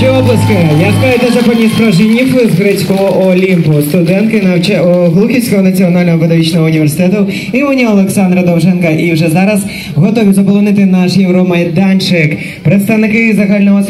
Наші обласки. Я скажу, за пані Спраженів з грецького Олімпу, студентки навча... Глухівського національного педагогічного університету імені Олександра Довженка. І вже зараз готові заполонити наш євромайданчик. Представники загального світу.